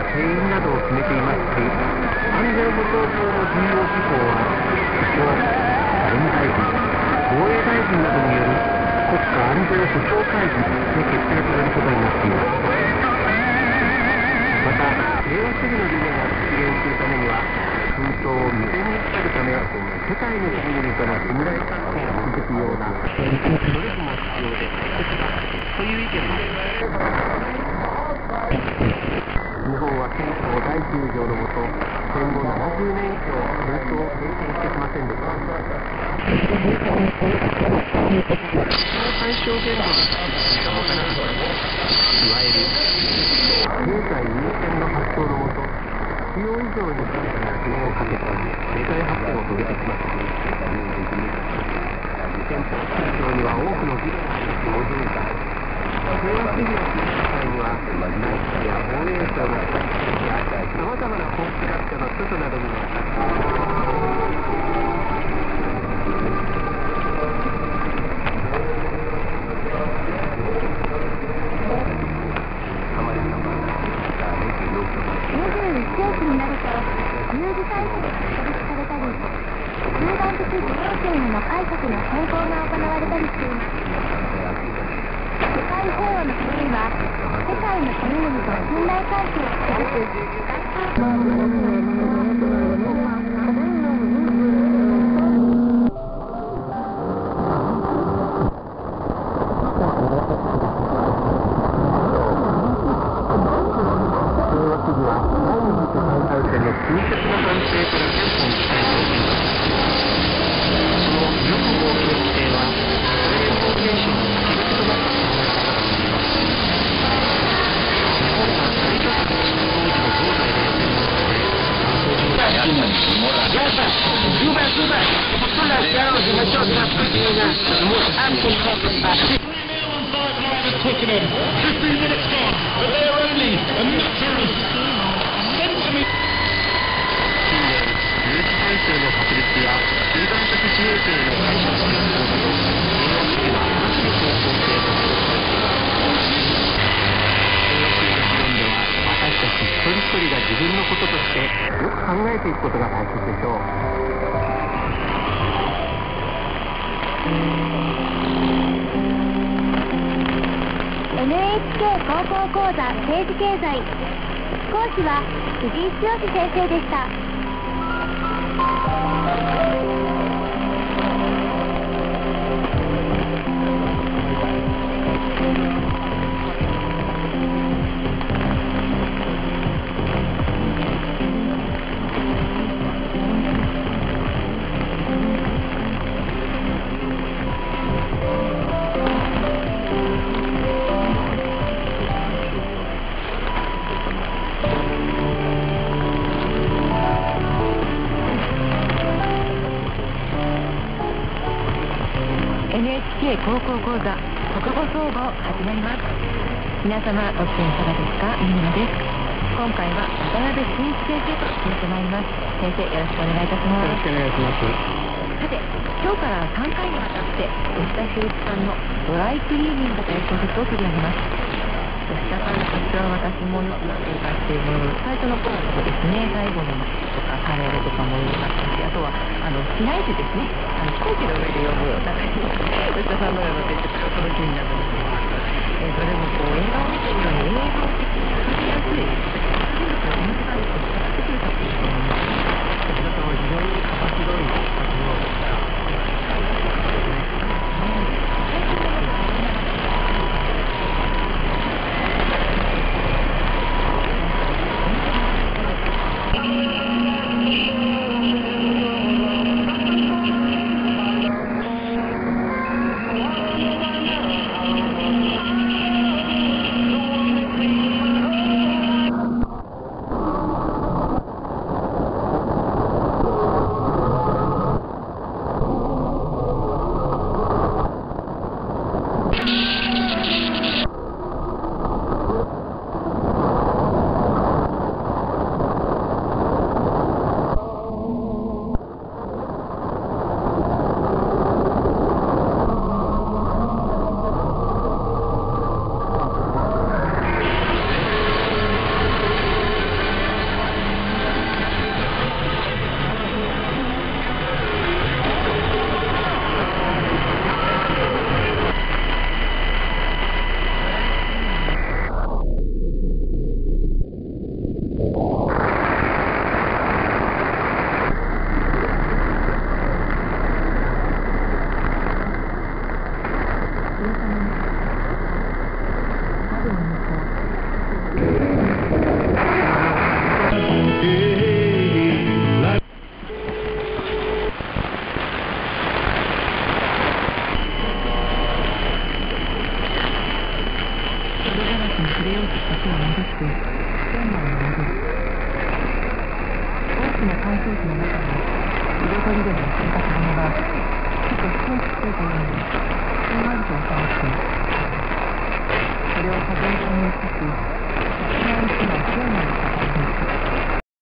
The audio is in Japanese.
や定員などを決めていますし安全保障上の重要事項は首相財務大臣防衛大臣などによる国家安全保障会議で決定されることになっています。また平和主義の理念が実現するためには紛争を未然に防ぐため世界の国々との信頼関係を築くような努力も必要で大切だという意見もあります。日本は憲法第9条のもと戦後70年以上戦争を経験してきませんでした最小限度の保たなかったいわゆる経済優先の発想のもと必要以上に新たな支援をかけた経済発展を遂げてきました憲法9条には多くの議論が生じました平和主義の社会には内や防衛省の人やさまざまな法規学者の著書などにわた21世紀になると有事対策が確立されたり集団的自衛権の解釈の変更が行われたりしています。は世界の国々と信頼関係を築く put me in there. And we'll have some talking about it. Twickenham. 15 minutes gone, but they are only a matter of centimetres. 近年有事体制の確立や集団的自衛権への解釈ていくことが大切でしょう。NHK 高校講座政治経済。講師は藤井剛先生でした。高校講座国語総合始まります。皆様ご機嫌いかがですか？みんなです。今回は渡辺真一先生と進めてまいります。先生よろしくお願いいたします。よろしくお願いします。さて今日から3回にわたって吉田修一さんのドライクリーニングという小説を取り上げます。吉田さんのこちらは私もよく紹介している最初の頃とかですね。最後のとかカレーとかも良かったしあとはあの機内でですねあの飛行機の上で読む中に吉田さんのような出て出ようとしを戻してに戻る大きな乾燥機の中に色とりどりの洗濯物が木と少しついているのでふんわりと収まってそれを風に染め移し一枚一枚丁寧に飾っていく。